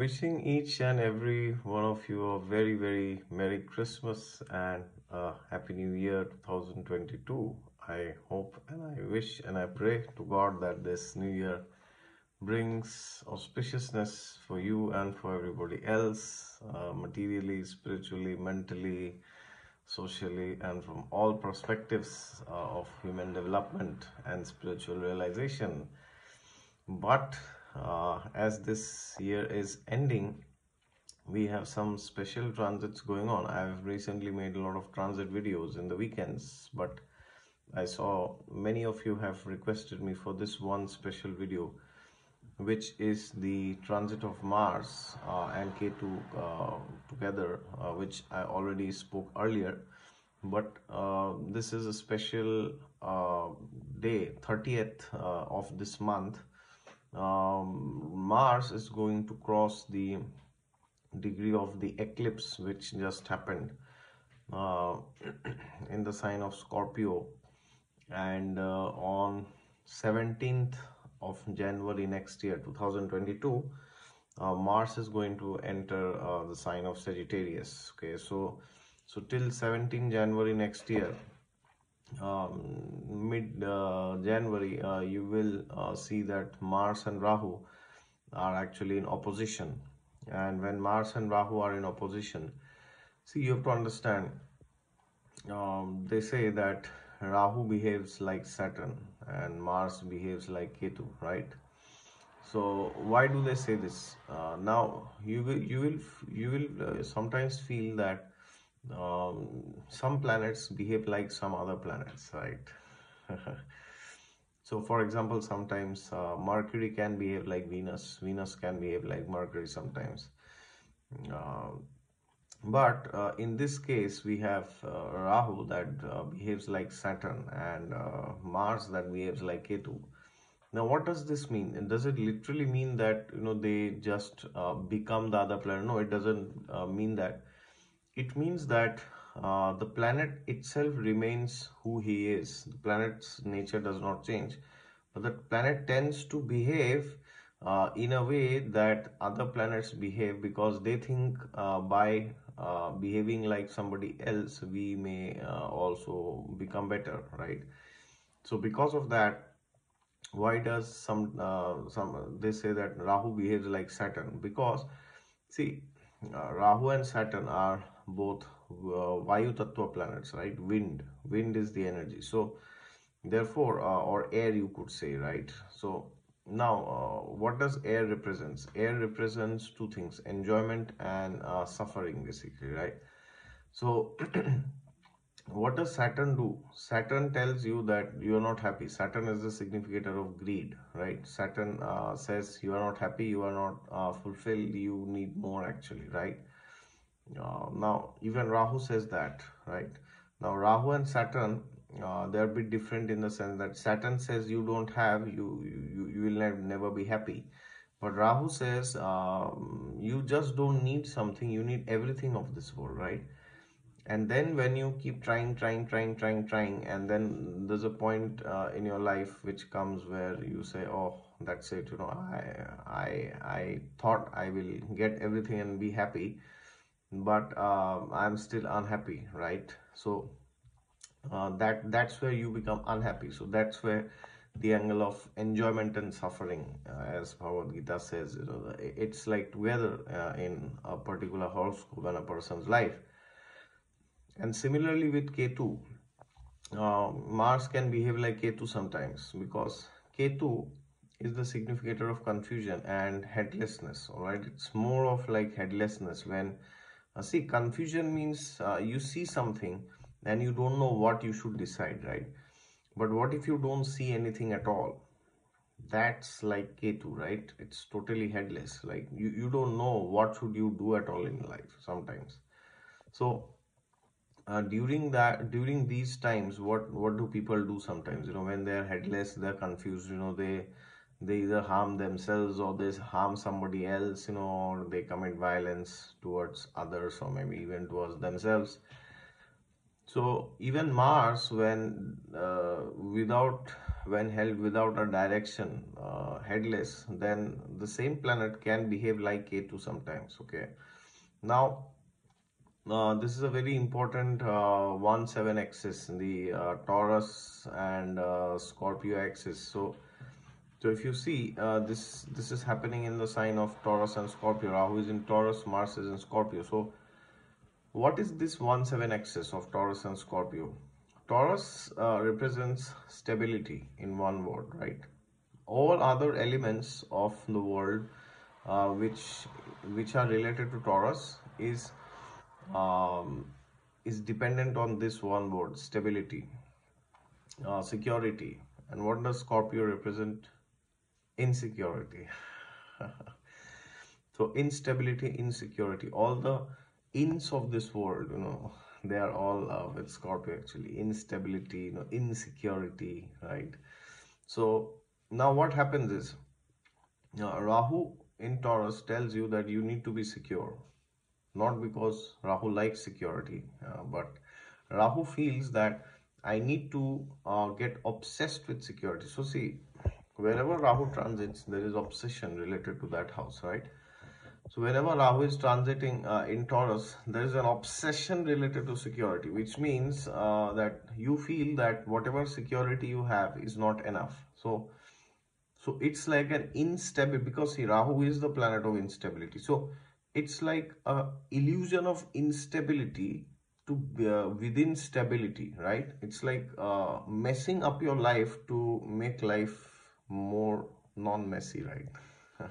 Wishing each and every one of you a very, very Merry Christmas and a Happy New Year 2022. I hope and I wish and I pray to God that this new year brings auspiciousness for you and for everybody else, uh, materially, spiritually, mentally, socially, and from all perspectives uh, of human development and spiritual realization. But uh, as this year is ending, we have some special transits going on. I've recently made a lot of transit videos in the weekends, but I saw many of you have requested me for this one special video, which is the transit of Mars uh, and Ketu uh, together, uh, which I already spoke earlier. But uh, this is a special uh, day, 30th uh, of this month. Um, Mars is going to cross the degree of the eclipse, which just happened in the sign of Scorpio. And uh, on 17th of January next year 2022 uh, Mars is going to enter uh, the sign of Sagittarius. Okay so so till 17 January next year mid uh, January uh, you will uh, see that Mars and Rahu are actually in opposition and when Mars and Rahu are in opposition see you have to understand um, they say that Rahu behaves like Saturn and Mars behaves like Ketu, right? So why do they say this? Uh, now you will you will you will uh, sometimes feel that um, some planets behave like some other planets, right? so for example, sometimes uh, Mercury can behave like Venus. Venus can behave like Mercury sometimes. Uh, but uh, in this case, we have uh, Rahu that uh, behaves like Saturn and uh, Mars that behaves like Ketu. Now, what does this mean? Does it literally mean that you know they just become the other planet? No, it doesn't mean that. It means that the planet itself remains who he is. The planet's nature does not change, but the planet tends to behave uh, in a way that other planets behave because they think uh, by uh, behaving like somebody else we may uh, also become better right? So because of that why does some uh, some they say that rahu behaves like saturn? Because see uh, rahu and saturn are both vayu tattva planets right? Wind. Wind is the energy. So therefore or air you could say right? So now uh, what does air represents? Air represents two things enjoyment and uh, suffering basically right? So what does saturn do? Saturn tells you that you are not happy. Saturn is the significator of greed right? Saturn uh, says you are not happy you are not uh, fulfilled you need more actually right uh, now even rahu says that right now rahu and saturn uh, they're a bit different in the sense that Saturn says you don't have, you you, you will never be happy. But Rahu says um, you just don't need something, you need everything of this world, right? And then when you keep trying, trying, trying, trying, trying, and then there's a point uh, in your life which comes where you say, "Oh, that's it." You know, I, I, I thought I will get everything and be happy, but uh, I'm still unhappy, right? So uh, that that's where you become unhappy. So that's where the angle of enjoyment and suffering uh, as Bhagavad Gita says you know it's like together uh, in a particular horoscope in a person's life. And similarly with Ketu uh, Mars can behave like Ketu sometimes because Ketu is the significator of confusion and headlessness all right? It's more of like headlessness when uh, see confusion means uh, you see something and you don't know what you should decide right? But what if you don't see anything at all? That's like ketu right? It's totally headless like you, you don't know what should you do at all in life sometimes. So uh, during that during these times what what do people do sometimes? You know when they're headless they're confused you know they they either harm themselves or they harm somebody else you know or they commit violence towards others or maybe even towards themselves so even Mars, when uh, without when held without a direction, uh, headless, then the same planet can behave like Ketu sometimes. Okay. Now, uh, this is a very important uh, 1 7 axis, the uh, Taurus and uh, Scorpio axis. So, so if you see uh, this, this is happening in the sign of Taurus and Scorpio. Rahu is in Taurus, Mars is in Scorpio. So, what is this 1 7 axis of Taurus and Scorpio? Taurus uh, represents stability in one word, right? All other elements of the world uh, which which are related to Taurus is um, is dependent on this one word, stability, uh, security. And what does Scorpio represent? Insecurity. so instability, insecurity, all the ins of this world, you know, they are all uh, with Scorpio actually. Instability, you know, insecurity, right? So now what happens is uh, Rahu in Taurus tells you that you need to be secure. Not because Rahu likes security, uh, but Rahu feels that I need to uh, get obsessed with security. So see, wherever Rahu transits, there is obsession related to that house, right? So whenever Rahu is transiting uh, in Taurus, there is an obsession related to security, which means uh, that you feel that whatever security you have is not enough. So, so it's like an instability because see, Rahu is the planet of instability. So it's like a illusion of instability to uh, within stability, right? It's like uh, messing up your life to make life more non-messy, right?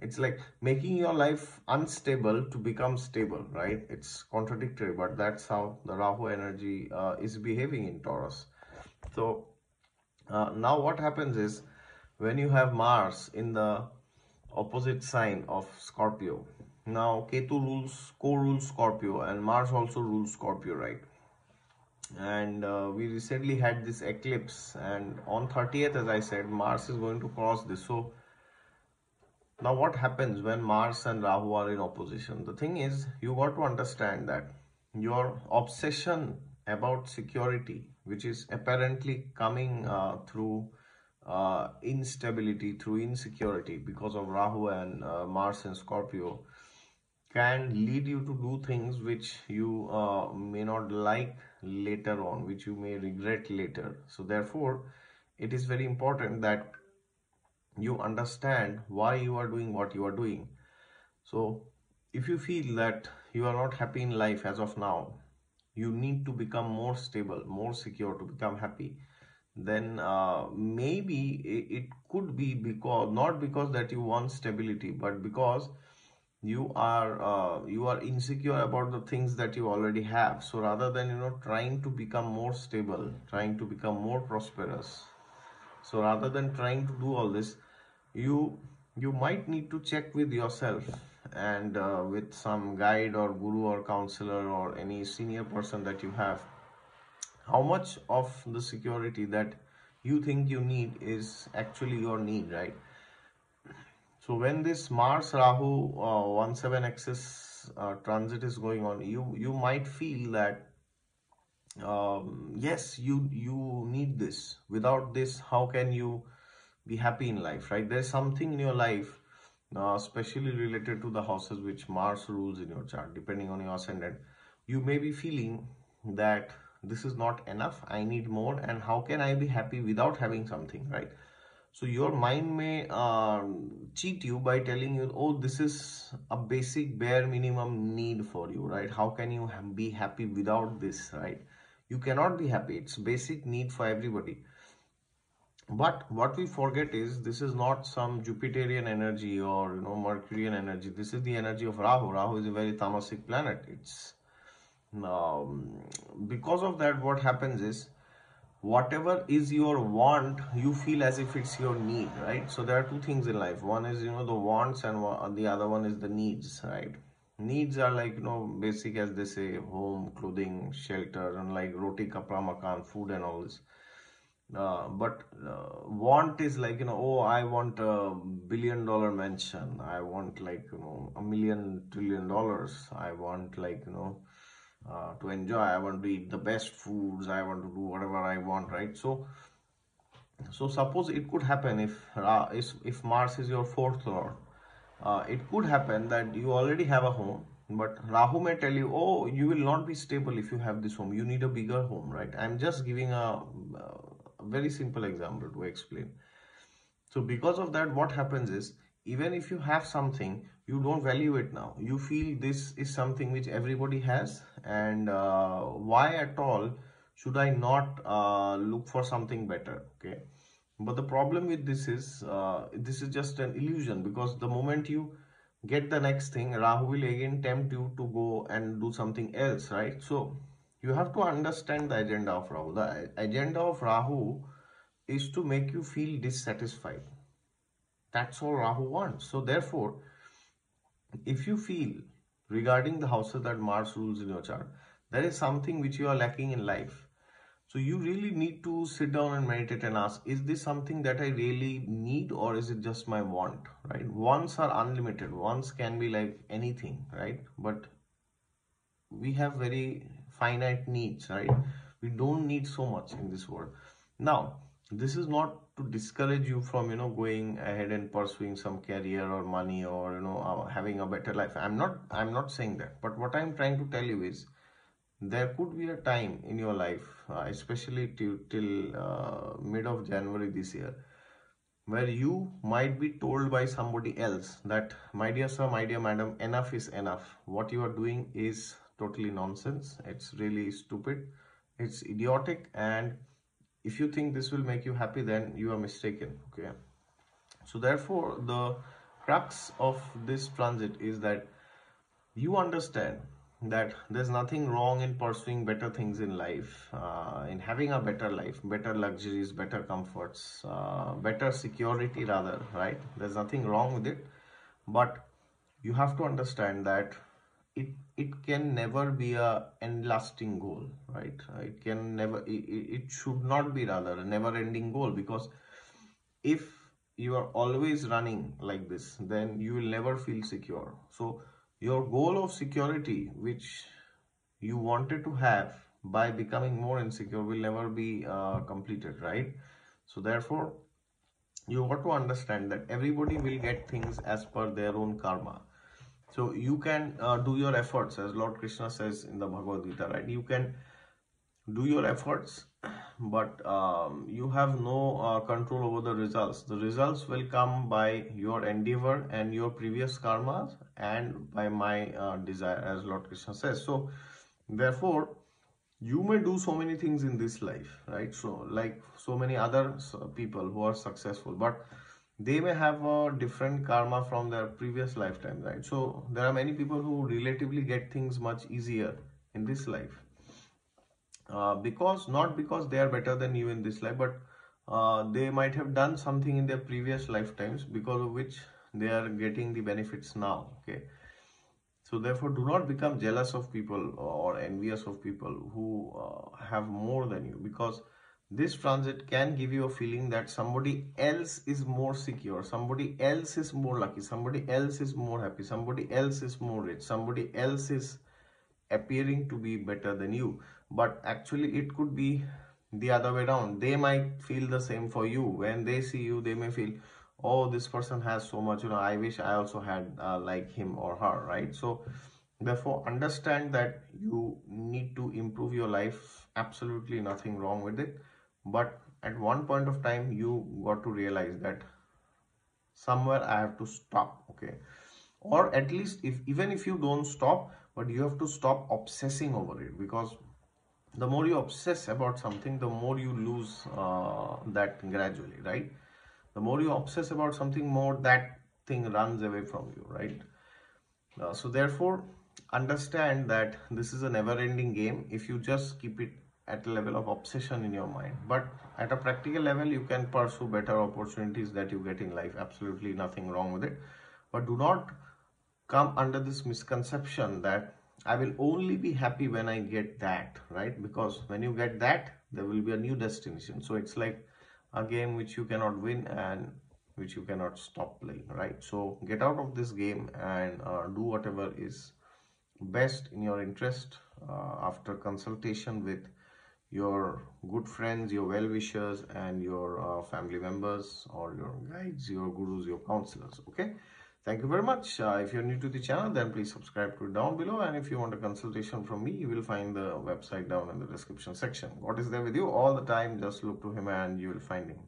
it's like making your life unstable to become stable right? It's contradictory but that's how the rahu energy uh, is behaving in taurus. So uh, now what happens is when you have mars in the opposite sign of scorpio now ketu rules co-rules scorpio and mars also rules scorpio right and uh, we recently had this eclipse and on 30th as i said mars is going to cross this so now, what happens when Mars and Rahu are in opposition? The thing is, you got to understand that your obsession about security, which is apparently coming uh, through uh, instability, through insecurity because of Rahu and uh, Mars and Scorpio, can lead you to do things which you uh, may not like later on, which you may regret later. So, therefore, it is very important that you understand why you are doing what you are doing so if you feel that you are not happy in life as of now you need to become more stable more secure to become happy then uh, maybe it could be because not because that you want stability but because you are uh, you are insecure about the things that you already have. So rather than you know trying to become more stable trying to become more prosperous so rather than trying to do all this you you might need to check with yourself and uh, with some guide or guru or counselor or any senior person that you have. How much of the security that you think you need is actually your need right so when this mars rahu uh, 1 7 axis uh, transit is going on you you might feel that um, yes you you need this. Without this how can you be happy in life right? There's something in your life uh, especially related to the houses which mars rules in your chart depending on your ascendant. You may be feeling that this is not enough i need more and how can i be happy without having something right so your mind may uh, cheat you by telling you oh this is a basic bare minimum need for you right how can you be happy without this right you cannot be happy it's basic need for everybody but what we forget is this is not some Jupiterian energy or you know Mercurian energy. This is the energy of Rahu. Rahu is a very tamasic planet. It's um, because of that. What happens is whatever is your want, you feel as if it's your need, right? So there are two things in life. One is you know the wants, and the other one is the needs, right? Needs are like you know basic as they say, home, clothing, shelter, and like roti, kapra, makan, food, and all this uh, but uh, want is like you know oh i want a billion dollar mansion i want like you know a million trillion dollars i want like you know uh, to enjoy. I want to eat the best foods. I want to do whatever i want right? So so suppose it could happen if is if Mars is your fourth lord uh, it could happen that you already have a home but Rahu may tell you oh you will not be stable if you have this home. You need a bigger home right? I'm just giving a, a very simple example to explain. So because of that what happens is even if you have something you don't value it now. You feel this is something which everybody has and uh, why at all should I not uh, look for something better okay? But the problem with this is uh, this is just an illusion because the moment you get the next thing Rahu will again tempt you to go and do something else right? So you have to understand the agenda of Rahu the agenda of Rahu is to make you feel dissatisfied. That's all Rahu wants. So therefore if you feel regarding the houses that Mars rules in your chart there is something which you are lacking in life so you really need to sit down and meditate and ask, is this something that I really need or is it just my want, right? Wants are unlimited. Wants can be like anything, right? But we have very finite needs, right? We don't need so much in this world. Now, this is not to discourage you from, you know, going ahead and pursuing some career or money or, you know, uh, having a better life. I'm not, I'm not saying that. But what I'm trying to tell you is, there could be a time in your life, uh, especially till, till uh, mid of January this year, where you might be told by somebody else that, my dear sir, my dear madam, enough is enough. What you are doing is totally nonsense. It's really stupid. It's idiotic. And if you think this will make you happy, then you are mistaken. Okay. So therefore, the crux of this transit is that you understand that there's nothing wrong in pursuing better things in life, uh, in having a better life, better luxuries, better comforts, uh, better security rather, right? There's nothing wrong with it. But you have to understand that it it can never be a end lasting goal right? It can never it, it should not be rather a never ending goal because if you are always running like this then you will never feel secure. So your goal of security which you wanted to have by becoming more insecure will never be uh, completed right? So therefore you got to understand that everybody will get things as per their own karma so you can uh, do your efforts as lord krishna says in the bhagavad gita right? You can do your efforts but um, you have no uh, control over the results. The results will come by your endeavor and your previous karmas and by my uh, desire as lord krishna says. So therefore you may do so many things in this life right? So like so many other people who are successful but they may have a different karma from their previous lifetime right? So there are many people who relatively get things much easier in this life. Uh, because not because they are better than you in this life but uh, they might have done something in their previous lifetimes because of which they are getting the benefits now okay? So therefore do not become jealous of people or envious of people who uh, have more than you because this transit can give you a feeling that somebody else is more secure somebody else is more lucky somebody else is more happy somebody else is more rich somebody else is appearing to be better than you. But actually it could be the other way around. They might feel the same for you. When they see you they may feel oh this person has so much you know i wish i also had uh, like him or her right? So therefore understand that you need to improve your life. Absolutely nothing wrong with it but at one point of time you got to realize that somewhere i have to stop okay? Or at least if even if you don't stop but you have to stop obsessing over it. Because the more you obsess about something the more you lose uh, that gradually right? The more you obsess about something more that thing runs away from you right? Uh, so therefore understand that this is a never ending game. If you just keep it at a level of obsession in your mind but at a practical level you can pursue better opportunities that you get in life absolutely nothing wrong with it but do not come under this misconception that I will only be happy when I get that, right? Because when you get that, there will be a new destination. So it's like a game which you cannot win and which you cannot stop playing, right? So get out of this game and uh, do whatever is best in your interest uh, after consultation with your good friends, your well-wishers, and your uh, family members, or your guides, your gurus, your counselors. Okay. Thank you very much. Uh, if you're new to the channel, then please subscribe to it down below. And if you want a consultation from me, you will find the website down in the description section. God is there with you all the time. Just look to Him and you will find Him.